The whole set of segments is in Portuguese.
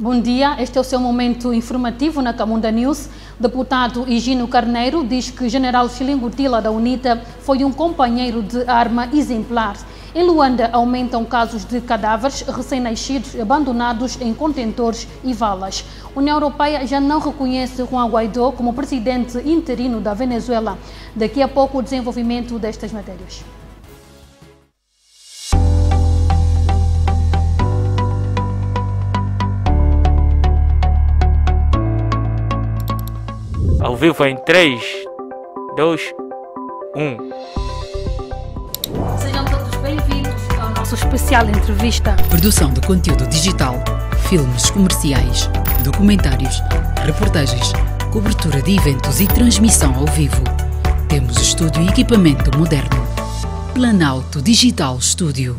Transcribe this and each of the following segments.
Bom dia, este é o seu momento informativo na Camunda News. Deputado Higino Carneiro diz que General Xilingutila da UNITA foi um companheiro de arma exemplar. Em Luanda, aumentam casos de cadáveres recém-nascidos abandonados em contentores e valas. A União Europeia já não reconhece Juan Guaidó como presidente interino da Venezuela. Daqui a pouco, o desenvolvimento destas matérias. Vivo em 3, 2, 1. Sejam todos bem-vindos ao nosso especial entrevista. Produção de conteúdo digital, filmes comerciais, documentários, reportagens, cobertura de eventos e transmissão ao vivo. Temos estúdio e equipamento moderno. Planalto Digital Studio.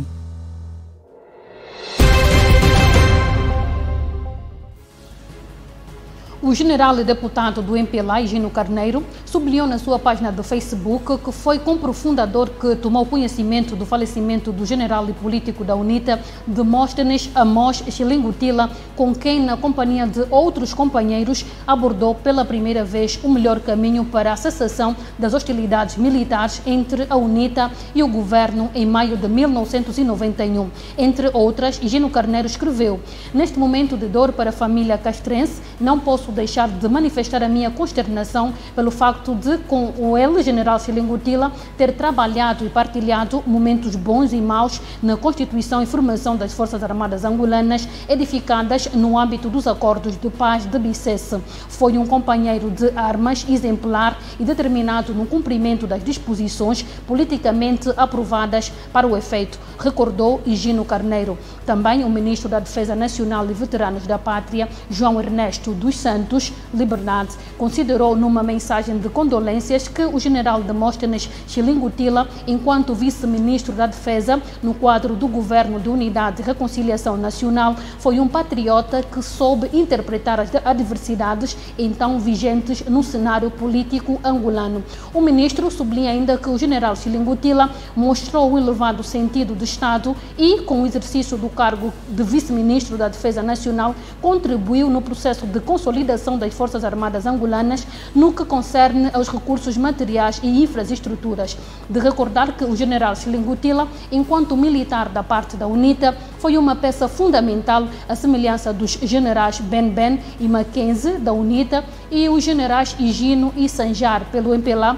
O general e deputado do MPLA, Gino Carneiro, sublinhou na sua página do Facebook que foi com profunda dor que tomou conhecimento do falecimento do general e político da UNITA, Demóstenes Amos Xilingutila, com quem, na companhia de outros companheiros, abordou pela primeira vez o melhor caminho para a cessação das hostilidades militares entre a UNITA e o governo em maio de 1991. Entre outras, Gino Carneiro escreveu: Neste momento de dor para a família castrense, não posso deixar de manifestar a minha consternação pelo facto de, com o ele, general Silingutila, ter trabalhado e partilhado momentos bons e maus na constituição e formação das Forças Armadas angolanas, edificadas no âmbito dos acordos de paz de Bicesse. Foi um companheiro de armas exemplar e determinado no cumprimento das disposições politicamente aprovadas para o efeito, recordou Higino Carneiro. Também o ministro da Defesa Nacional e Veteranos da Pátria, João Ernesto dos Santos, Liberdade considerou numa mensagem de condolências que o general Demóstenes Xilingutila, enquanto vice-ministro da Defesa no quadro do Governo de Unidade e Reconciliação Nacional, foi um patriota que soube interpretar as adversidades então vigentes no cenário político angolano. O ministro sublinha ainda que o general Xilingutila mostrou um elevado sentido de Estado e, com o exercício do cargo de vice-ministro da Defesa Nacional, contribuiu no processo de consolidação das Forças Armadas angolanas no que concerne aos recursos materiais e infraestruturas. De recordar que o general Xilingutila, enquanto militar da parte da UNITA, foi uma peça fundamental, à semelhança dos generais Ben Ben e Mackenzie da UNITA e os generais Higino e Sanjar pelo MPLA,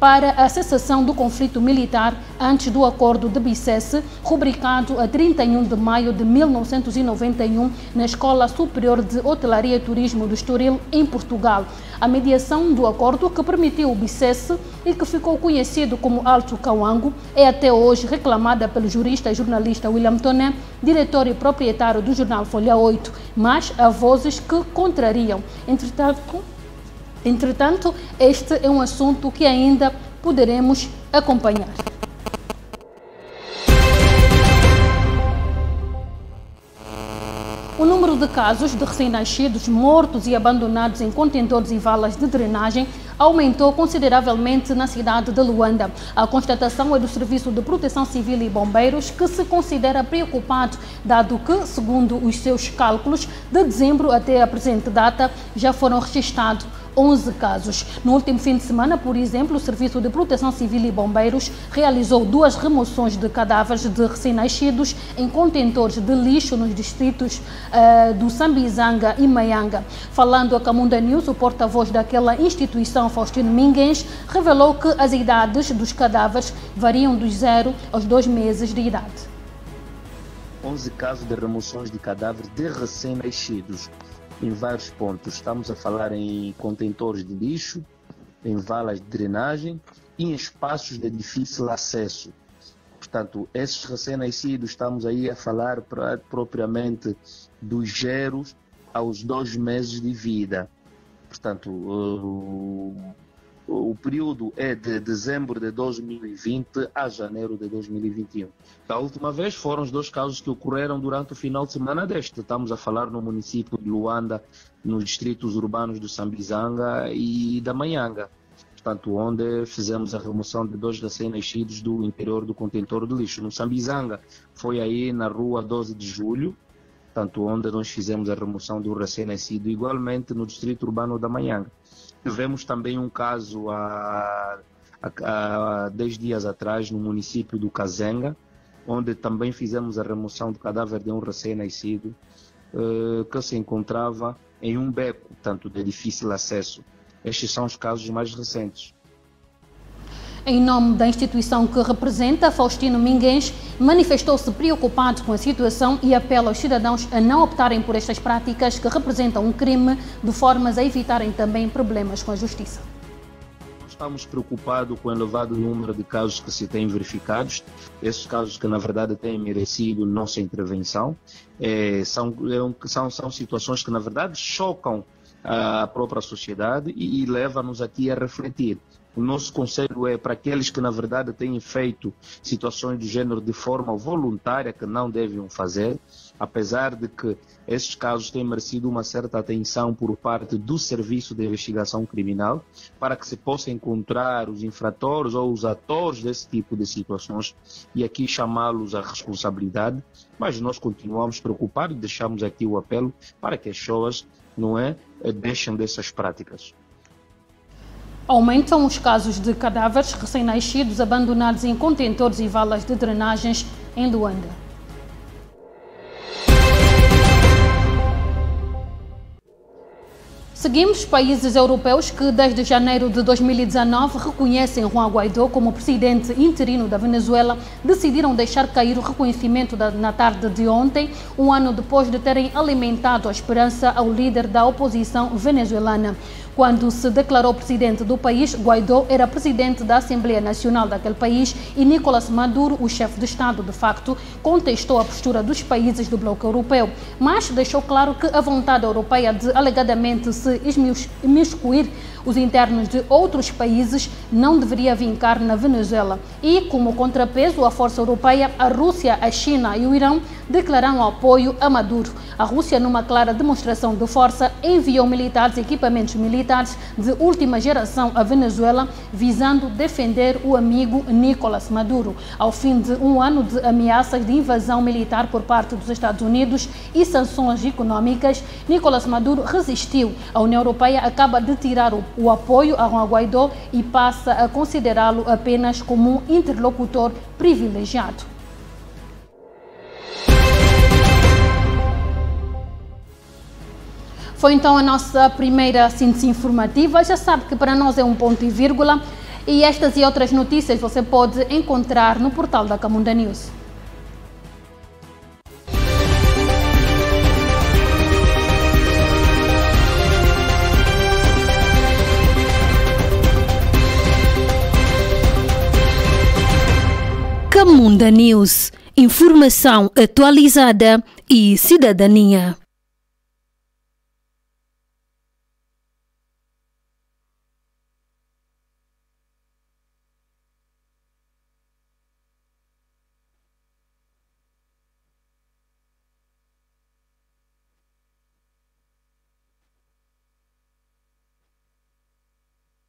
para a cessação do conflito militar antes do Acordo de Bicesse, rubricado a 31 de maio de 1991 na Escola Superior de Hotelaria e Turismo do Estoril, em Portugal. A mediação do acordo que permitiu o Bicesse e que ficou conhecido como Alto Cauango é até hoje reclamada pelo jurista e jornalista William Toné, diretor e proprietário do jornal Folha 8, mas há vozes que contrariam. Entretanto, Entretanto, este é um assunto que ainda poderemos acompanhar. O número de casos de recém-nascidos mortos e abandonados em contentores e valas de drenagem aumentou consideravelmente na cidade de Luanda. A constatação é do Serviço de Proteção Civil e Bombeiros, que se considera preocupado, dado que, segundo os seus cálculos, de dezembro até a presente data já foram registrados 11 casos. No último fim de semana, por exemplo, o Serviço de Proteção Civil e Bombeiros realizou duas remoções de cadáveres de recém-nascidos em contentores de lixo nos distritos uh, do Sambizanga e Maianga. Falando a Camunda News, o porta-voz daquela instituição, Faustino Minguens, revelou que as idades dos cadáveres variam dos 0 aos 2 meses de idade. 11 casos de remoções de cadáveres de recém-nascidos em vários pontos. Estamos a falar em contentores de lixo, em valas de drenagem e em espaços de difícil acesso. Portanto, esses recém-nascidos, estamos aí a falar pra, propriamente dos zeros aos dois meses de vida. Portanto, o, o período é de dezembro de 2020 a janeiro de 2021. Da última vez foram os dois casos que ocorreram durante o final de semana deste. Estamos a falar no município de Luanda, nos distritos urbanos do Sambizanga e da Manhanga. Portanto, onde fizemos a remoção de dois recém-nascidos do interior do contentor de lixo. No Sambizanga foi aí na rua 12 de julho, tanto onde nós fizemos a remoção do recém-nascido, igualmente no distrito urbano da Manhanga. Tivemos também um caso há, há, há 10 dias atrás no município do Cazenga, onde também fizemos a remoção do cadáver de um recém-nascido uh, que se encontrava em um beco, tanto de difícil acesso. Estes são os casos mais recentes. Em nome da instituição que representa, Faustino Minguens manifestou-se preocupado com a situação e apela aos cidadãos a não optarem por estas práticas que representam um crime, de formas a evitarem também problemas com a justiça. Estamos preocupados com o elevado número de casos que se têm verificados, esses casos que na verdade têm merecido nossa intervenção, é, são, é, são, são situações que na verdade chocam a própria sociedade e, e leva-nos aqui a refletir. O nosso conselho é para aqueles que, na verdade, têm feito situações de gênero de forma voluntária, que não devem fazer, apesar de que esses casos têm merecido uma certa atenção por parte do Serviço de Investigação Criminal, para que se possa encontrar os infratores ou os atores desse tipo de situações e aqui chamá-los à responsabilidade. Mas nós continuamos preocupados e deixamos aqui o apelo para que as pessoas, não é, deixem dessas práticas. Aumentam os casos de cadáveres recém-nascidos abandonados em contentores e valas de drenagens em Luanda. Seguimos países europeus que, desde janeiro de 2019, reconhecem Juan Guaidó como presidente interino da Venezuela, decidiram deixar cair o reconhecimento da, na tarde de ontem, um ano depois de terem alimentado a esperança ao líder da oposição venezuelana. Quando se declarou presidente do país, Guaidó era presidente da Assembleia Nacional daquele país e Nicolás Maduro, o chefe de Estado de facto, contestou a postura dos países do bloco europeu, mas deixou claro que a vontade europeia de alegadamente se imiscuir os internos de outros países não deveria vincar na Venezuela. E, como contrapeso à força europeia, a Rússia, a China e o Irão declararam apoio a Maduro. A Rússia, numa clara demonstração de força, enviou militares e equipamentos militares de última geração à Venezuela, visando defender o amigo Nicolás Maduro. Ao fim de um ano de ameaças de invasão militar por parte dos Estados Unidos e sanções econômicas, Nicolás Maduro resistiu. A União Europeia acaba de tirar o apoio a Juan Guaidó e passa a considerá-lo apenas como um interlocutor privilegiado. Foi então a nossa primeira síntese informativa. Já sabe que para nós é um ponto e vírgula. E estas e outras notícias você pode encontrar no portal da Camunda News. Camunda News. Informação atualizada e cidadania.